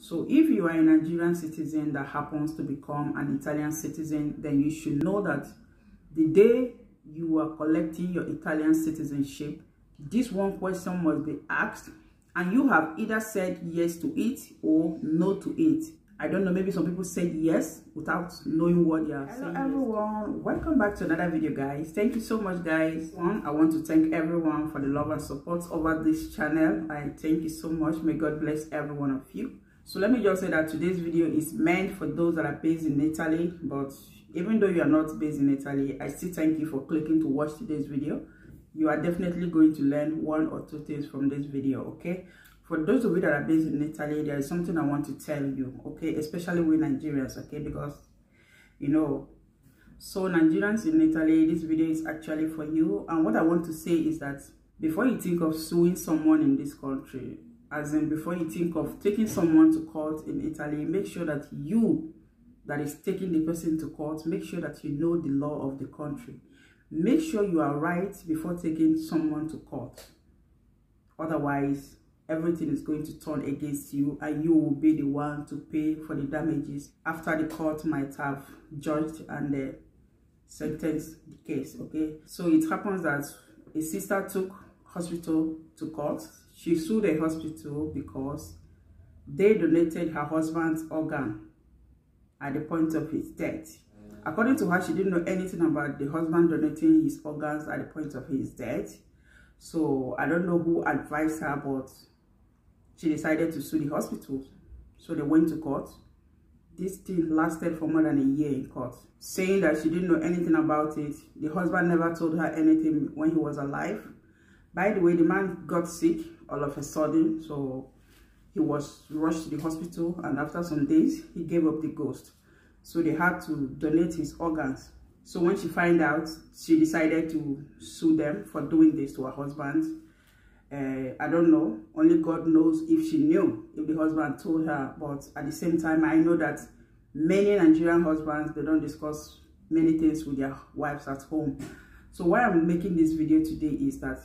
So if you are a Nigerian citizen that happens to become an Italian citizen, then you should know that the day you are collecting your Italian citizenship, this one question must be asked and you have either said yes to it or no to it. I don't know, maybe some people said yes without knowing what they are Hello saying. Hello everyone, yes. welcome back to another video guys. Thank you so much guys. One, I want to thank everyone for the love and support over this channel. I thank you so much. May God bless every one of you. So let me just say that today's video is meant for those that are based in Italy. But even though you are not based in Italy, I still thank you for clicking to watch today's video. You are definitely going to learn one or two things from this video, okay? for those of you that are based in Italy, there is something I want to tell you, okay? Especially with Nigerians, okay? Because, you know, so Nigerians in Italy, this video is actually for you. And what I want to say is that before you think of suing someone in this country, as in before you think of taking someone to court in Italy, make sure that you that is taking the person to court, make sure that you know the law of the country. Make sure you are right before taking someone to court. Otherwise, everything is going to turn against you and you will be the one to pay for the damages after the court might have judged and uh, sentenced the case okay so it happens that a sister took hospital to court she sued a hospital because they donated her husband's organ at the point of his death according to her she didn't know anything about the husband donating his organs at the point of his death so i don't know who advised her but she decided to sue the hospital. So they went to court. This thing lasted for more than a year in court, saying that she didn't know anything about it. The husband never told her anything when he was alive. By the way, the man got sick all of a sudden, so he was rushed to the hospital, and after some days, he gave up the ghost. So they had to donate his organs. So when she found out, she decided to sue them for doing this to her husband uh, I don't know. Only God knows if she knew, if the husband told her. But at the same time, I know that many Nigerian husbands, they don't discuss many things with their wives at home. So why I'm making this video today is that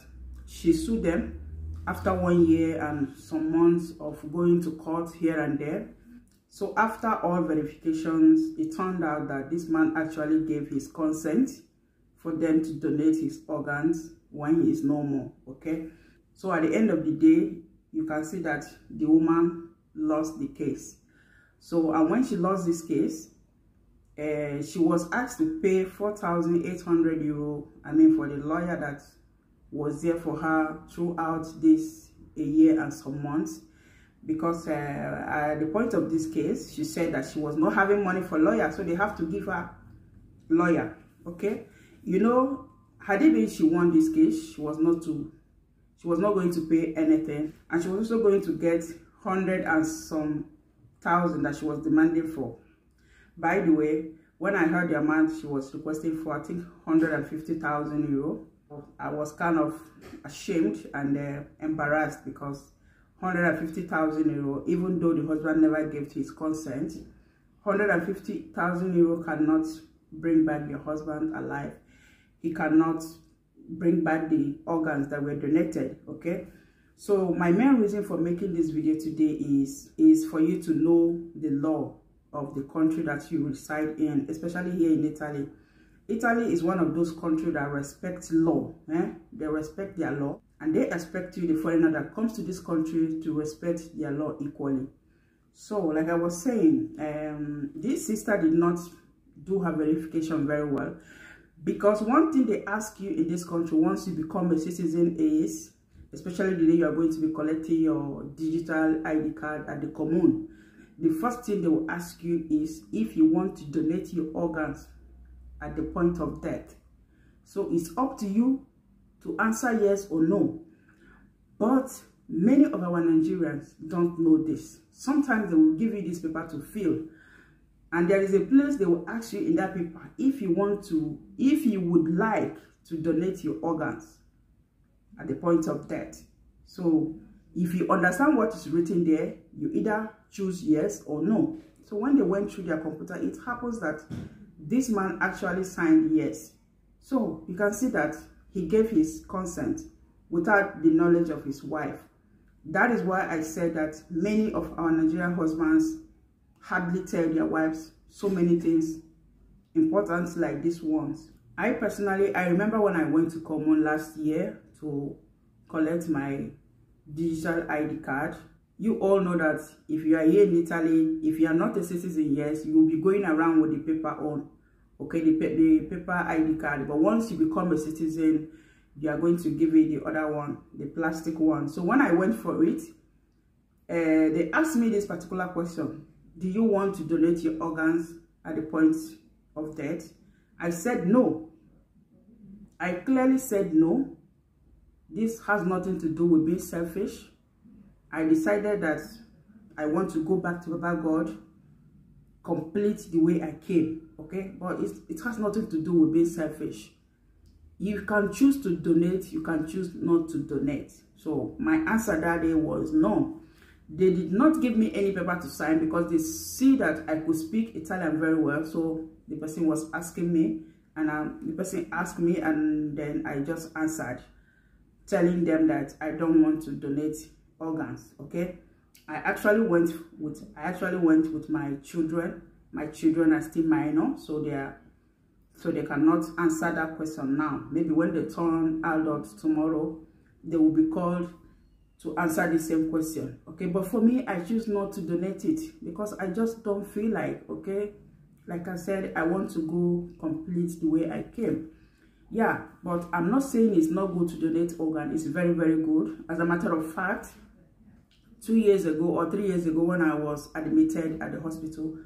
she sued them after one year and some months of going to court here and there. So after all verifications, it turned out that this man actually gave his consent for them to donate his organs when he is normal, okay? So at the end of the day, you can see that the woman lost the case. So, and when she lost this case, uh, she was asked to pay 4,800 euro, I mean, for the lawyer that was there for her throughout this a year and some months. Because uh, at the point of this case, she said that she was not having money for lawyer, so they have to give her lawyer, okay? You know, had it been she won this case, she was not to she was not going to pay anything and she was also going to get 100 and some thousand that she was demanding for by the way when i heard the amount she was requesting for i think 150,000 euro i was kind of ashamed and uh, embarrassed because 150,000 euro even though the husband never gave his consent 150,000 euro cannot bring back your husband alive. He cannot bring back the organs that were donated okay? So my main reason for making this video today is is for you to know the law of the country that you reside in especially here in italy italy is one of those countries that respects law eh? they respect their law and they expect you the foreigner that comes to this country to respect their law equally so like i was saying um this sister did not do her verification very well because one thing they ask you in this country once you become a citizen is especially the day you are going to be collecting your digital id card at the comune the first thing they will ask you is if you want to donate your organs at the point of death. So it's up to you to answer yes or no. But many of our nigerians don't know this. Sometimes they will give you this paper to fill. And there is a place they will ask you in that paper if you want to if you would like to donate your organs at the point of death. So if you understand what is written there you either choose yes or no. So when they went through their computer it happens that this man actually signed yes so you can see that he gave his consent without the knowledge of his wife That is why I said that many of our Nigerian husbands hardly tell their wives so many things important like these ones. I personally, I remember when I went to Comune last year to collect my digital ID card. You all know that if you are here in Italy, if you are not a citizen, yes, you will be going around with the paper on, okay, the, the paper ID card. But once you become a citizen, you are going to give it the other one, the plastic one. So when I went for it, uh, they asked me this particular question. Do you want to donate your organs at the point of death? I said no. I clearly said no. This has nothing to do with being selfish. I decided that I want to go back to Baba God, complete the way I came, okay? But it, it has nothing to do with being selfish. You can choose to donate, you can choose not to donate. So my answer that day was no. They did not give me any paper to sign because they see that I could speak Italian very well. So the person was asking me and um, the person asked me and then I just answered telling them that I don't want to donate organs okay I actually went with I actually went with my children. My children are still minor so they are so they cannot answer that question now. Maybe when they turn adults tomorrow they will be called to answer the same question. Okay but for me I choose not to donate it because I just don't feel like okay like I said I want to go complete the way I came. Yeah but i'm not saying it's not good to donate organ. It's very very good. As a matter of fact two years ago or three years ago when i was admitted at the hospital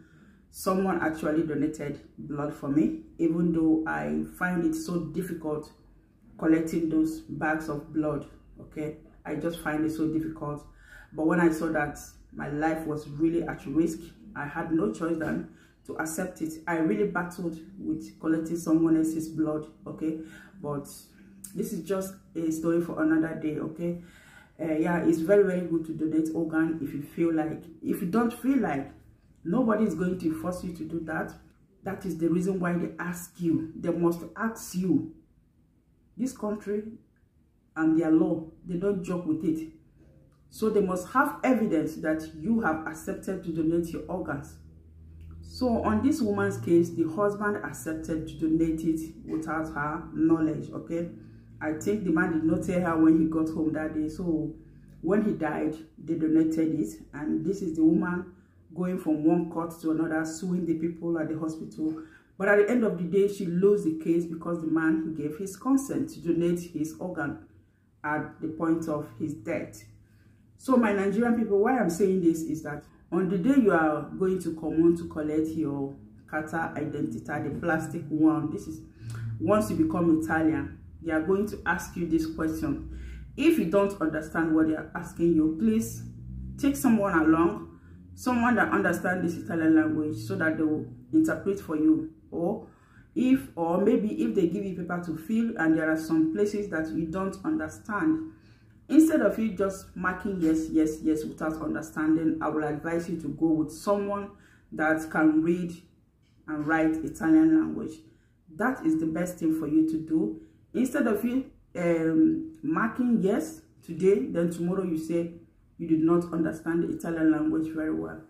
someone actually donated blood for me even though i find it so difficult collecting those bags of blood okay? I just find it so difficult. But when i saw that my life was really at risk i had no choice than to accept it. I really battled with collecting someone else's blood okay? But this is just a story for another day okay uh, yeah it's very very good to donate organ if you feel like if you don't feel like nobody is going to force you to do that. That is the reason why they ask you they must ask you. This country and their law they don't joke with it. So they must have evidence that you have accepted to donate your organs. So on this woman's case, the husband accepted to donate it without her knowledge, okay? I think the man did not tell her when he got home that day. So when he died, they donated it. And this is the woman going from one court to another, suing the people at the hospital. But at the end of the day, she lost the case because the man gave his consent to donate his organ at the point of his death. So my Nigerian people, why I'm saying this is that on the day you are going to come to collect your Carta Identità, the plastic one, this is once you become Italian, they are going to ask you this question. If you don't understand what they are asking you, please take someone along, someone that understands this Italian language so that they will interpret for you. Or if, or maybe if they give you paper to fill and there are some places that you don't understand, instead of you just marking yes yes yes without understanding i will advise you to go with someone that can read and write italian language that is the best thing for you to do instead of you um, marking yes today then tomorrow you say you did not understand the italian language very well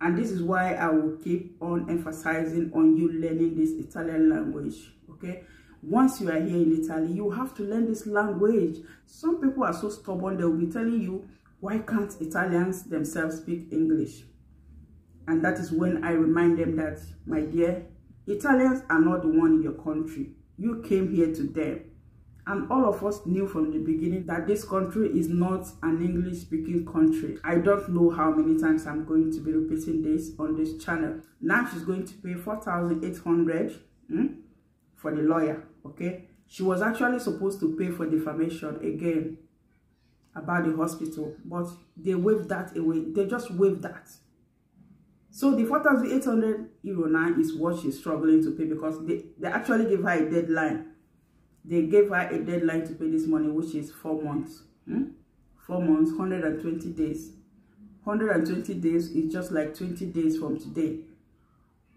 and this is why i will keep on emphasizing on you learning this italian language okay once you are here in Italy, you have to learn this language. Some people are so stubborn, they will be telling you, why can't Italians themselves speak English? And that is when I remind them that, my dear, Italians are not the one in your country. You came here to them. And all of us knew from the beginning that this country is not an English-speaking country. I don't know how many times I'm going to be repeating this on this channel. Now she's going to pay 4,800 hmm, for the lawyer okay she was actually supposed to pay for defamation again about the hospital but they waived that away they just waived that so the 4,800 euro now is what she's struggling to pay because they, they actually gave her a deadline. They gave her a deadline to pay this money which is four months. Hmm? four months 120 days. 120 days is just like 20 days from today.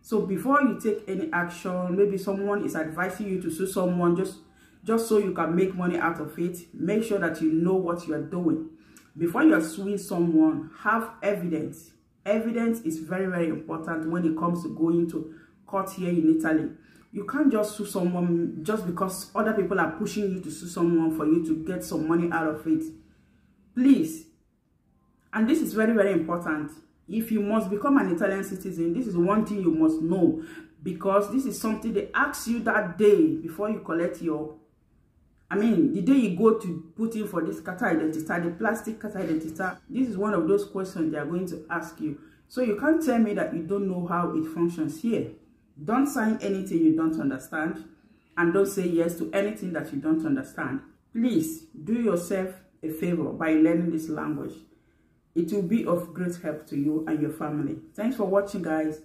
So before you take any action maybe someone is advising you to sue someone just just so you can make money out of it make sure that you know what you are doing. Before you are suing someone have evidence evidence is very very important when it comes to going to court here in italy. You can't just sue someone just because other people are pushing you to sue someone for you to get some money out of it. Please. And this is very very important. If you must become an italian citizen this is one thing you must know because this is something they ask you that day before you collect your I mean, the day you go to put in for this Carta Identità, the plastic Carta Identità, this is one of those questions they are going to ask you. So you can't tell me that you don't know how it functions here. Don't sign anything you don't understand and don't say yes to anything that you don't understand. Please do yourself a favor by learning this language. It will be of great help to you and your family. Thanks for watching, guys.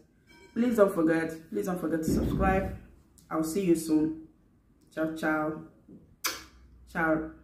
Please don't forget, please don't forget to subscribe. I'll see you soon. Ciao, ciao. Ciao.